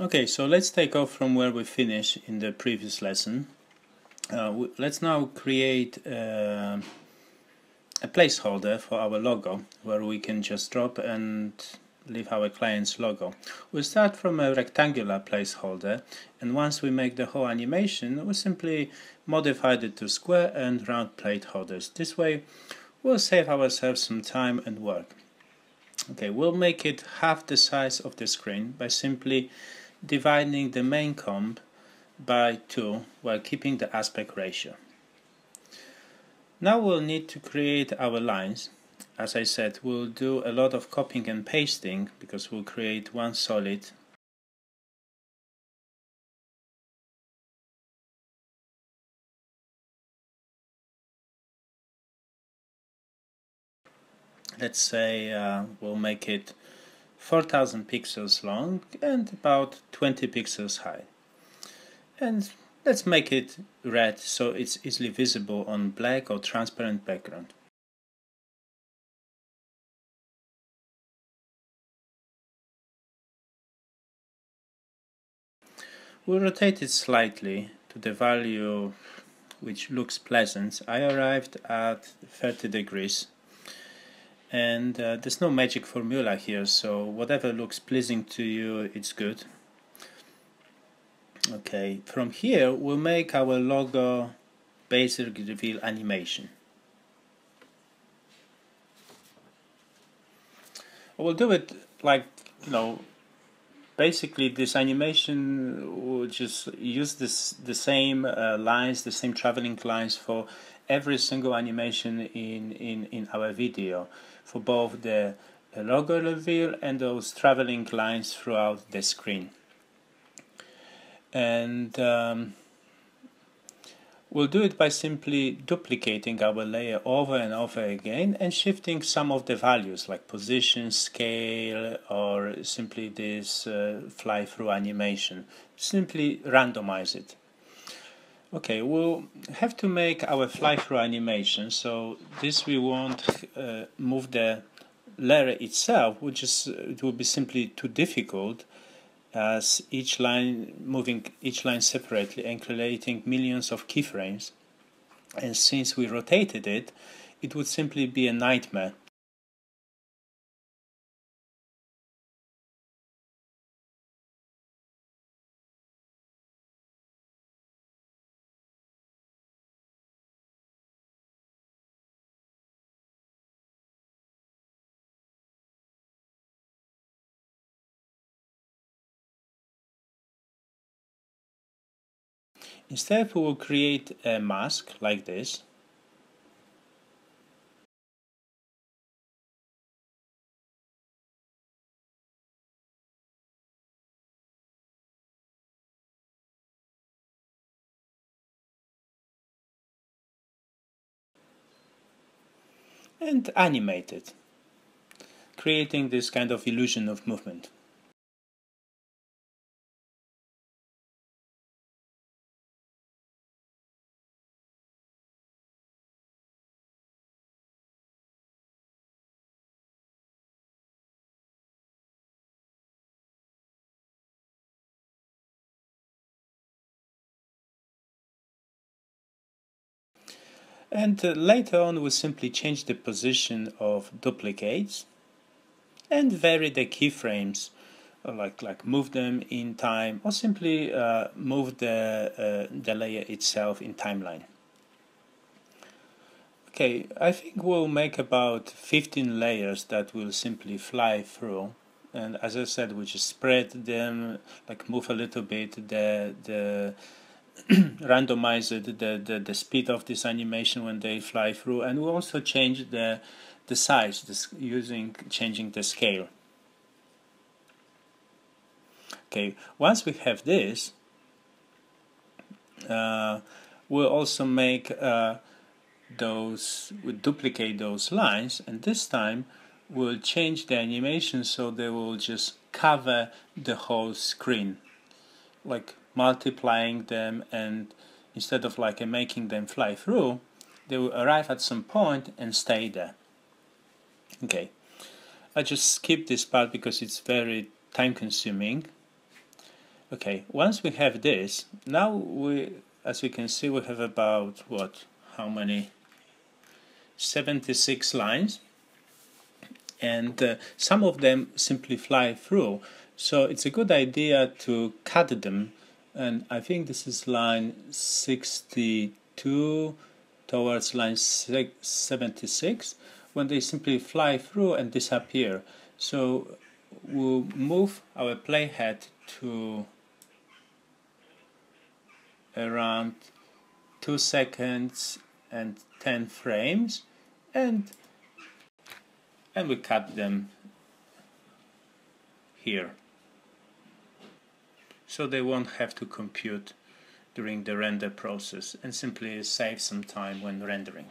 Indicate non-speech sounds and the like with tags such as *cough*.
Okay, so let's take off from where we finished in the previous lesson. Uh, let's now create uh, a placeholder for our logo where we can just drop and leave our client's logo. We'll start from a rectangular placeholder and once we make the whole animation we'll simply modify it to square and round placeholders. This way we'll save ourselves some time and work. Okay, we'll make it half the size of the screen by simply dividing the main comp by 2 while keeping the aspect ratio. Now we'll need to create our lines. As I said, we'll do a lot of copying and pasting because we'll create one solid let's say uh, we'll make it 4000 pixels long and about 20 pixels high. And let's make it red so it's easily visible on black or transparent background. We'll rotate it slightly to the value which looks pleasant. I arrived at 30 degrees and uh, there's no magic formula here so whatever looks pleasing to you it's good. Okay from here we'll make our logo basic reveal animation. We'll do it like you know basically this animation will just use this the same uh, lines the same traveling lines for every single animation in in in our video for both the logo reveal and those traveling lines throughout the screen. And um, we'll do it by simply duplicating our layer over and over again and shifting some of the values like position, scale, or simply this uh, fly through animation. Simply randomize it. Okay, we'll have to make our fly-through animation. So this we won't uh, move the layer itself, which is it will be simply too difficult as each line moving each line separately and creating millions of keyframes. And since we rotated it, it would simply be a nightmare Instead we will create a mask like this and animate it, creating this kind of illusion of movement. And uh, later on we'll simply change the position of duplicates and vary the keyframes uh, like like move them in time or simply uh, move the, uh, the layer itself in timeline. Okay, I think we'll make about 15 layers that will simply fly through and as I said we just spread them like move a little bit the the *clears throat* randomize the, the, the speed of this animation when they fly through and we also change the the size this, using changing the scale. Okay once we have this uh, we'll also make uh, those we duplicate those lines and this time we'll change the animation so they will just cover the whole screen. Like multiplying them and instead of like making them fly through they will arrive at some point and stay there okay I just skip this part because it's very time consuming Okay, once we have this, now we, as we can see, we have about what? How many? 76 lines, and uh, some of them simply fly through. So it's a good idea to cut them, and I think this is line 62 towards line 76 when they simply fly through and disappear. So we'll move our playhead to around 2 seconds and 10 frames and and we cut them here so they won't have to compute during the render process and simply save some time when rendering.